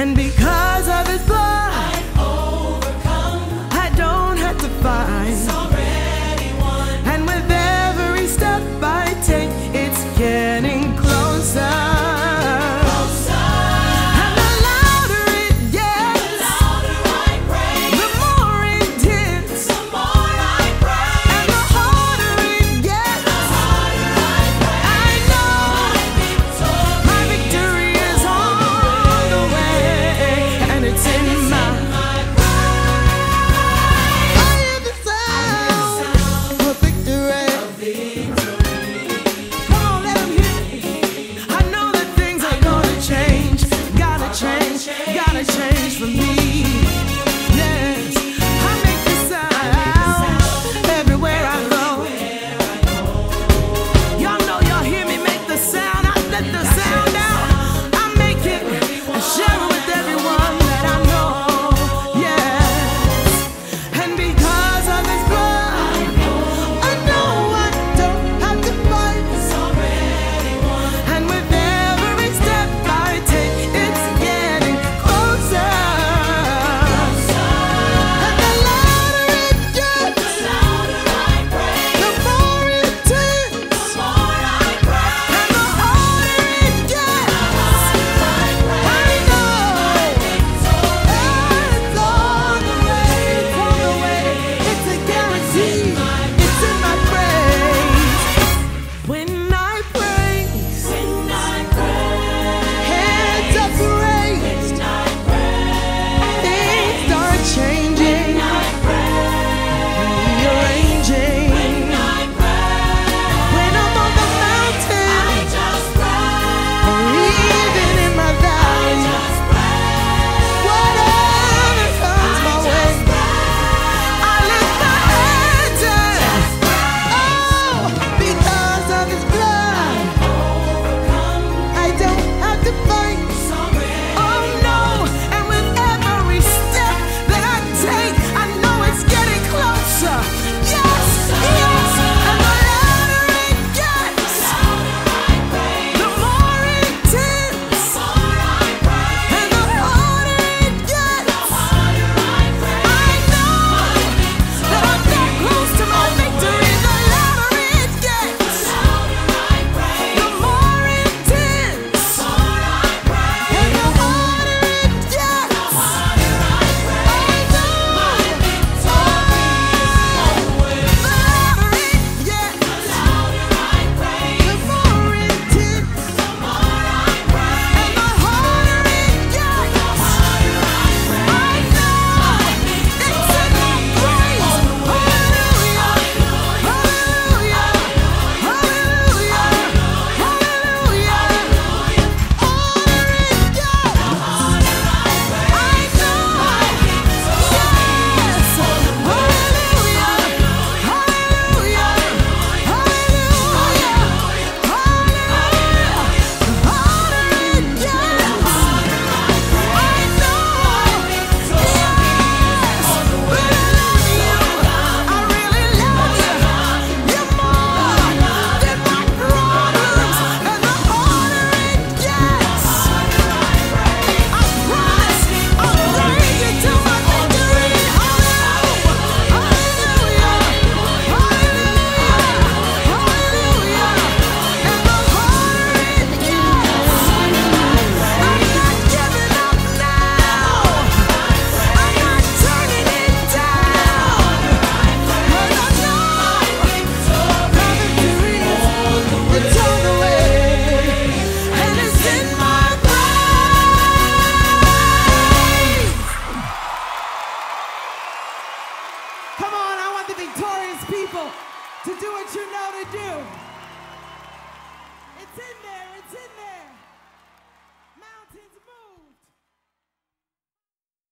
and be to do what you know to do. It's in there, it's in there.